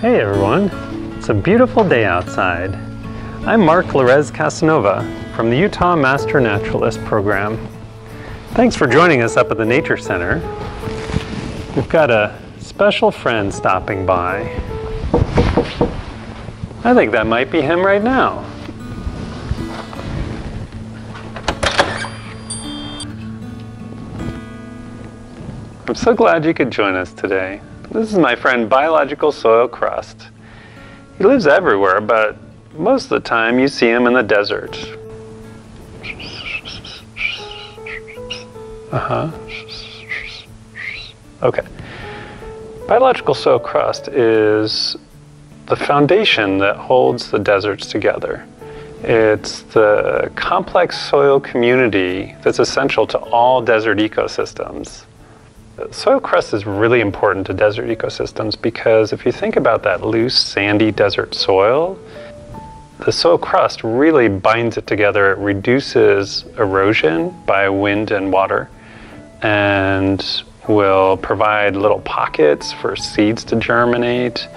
Hey everyone, it's a beautiful day outside. I'm Mark Larese-Casanova from the Utah Master Naturalist Program. Thanks for joining us up at the Nature Center. We've got a special friend stopping by. I think that might be him right now. I'm so glad you could join us today. This is my friend Biological Soil Crust. He lives everywhere, but most of the time you see him in the desert. Uh-huh. Okay. Biological soil crust is the foundation that holds the deserts together. It's the complex soil community that's essential to all desert ecosystems. Soil crust is really important to desert ecosystems because if you think about that loose, sandy desert soil, the soil crust really binds it together. It reduces erosion by wind and water and will provide little pockets for seeds to germinate.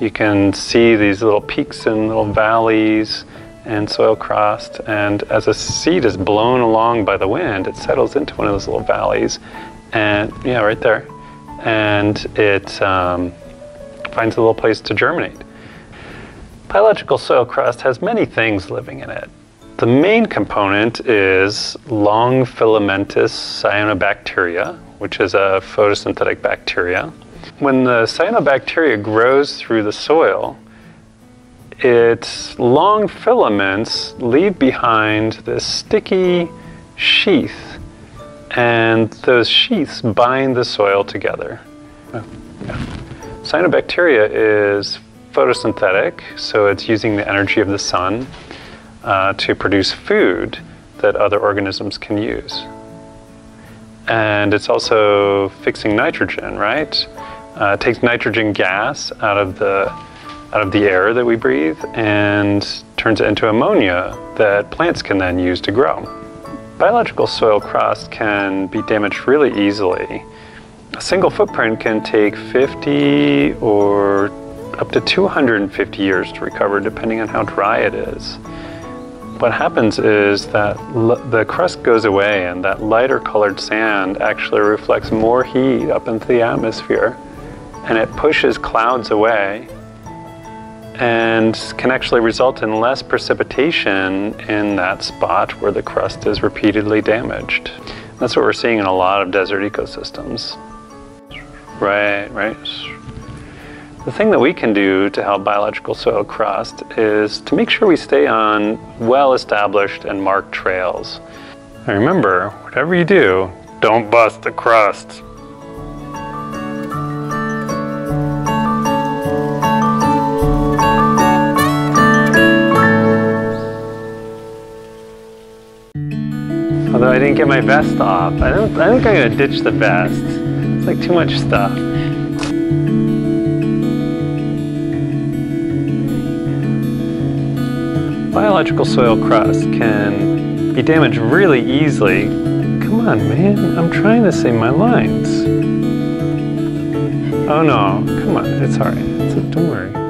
You can see these little peaks and little valleys and soil crust. And as a seed is blown along by the wind, it settles into one of those little valleys and yeah, right there. And it um, finds a little place to germinate. Biological soil crust has many things living in it. The main component is long filamentous cyanobacteria, which is a photosynthetic bacteria. When the cyanobacteria grows through the soil, its long filaments leave behind this sticky sheath and those sheaths bind the soil together. Cyanobacteria is photosynthetic, so it's using the energy of the sun uh, to produce food that other organisms can use. And it's also fixing nitrogen, right? Uh, it takes nitrogen gas out of the out of the air that we breathe and turns it into ammonia that plants can then use to grow. Biological soil crust can be damaged really easily. A single footprint can take 50 or up to 250 years to recover depending on how dry it is. What happens is that the crust goes away and that lighter colored sand actually reflects more heat up into the atmosphere and it pushes clouds away and can actually result in less precipitation in that spot where the crust is repeatedly damaged. That's what we're seeing in a lot of desert ecosystems. Right, right. The thing that we can do to help biological soil crust is to make sure we stay on well-established and marked trails. And remember, whatever you do, don't bust the crust. Although I didn't get my vest off. I, don't, I think I'm gonna ditch the vest. It's like too much stuff. Biological soil crust can be damaged really easily. Come on, man, I'm trying to say my lines. Oh no, come on, it's alright, don't worry.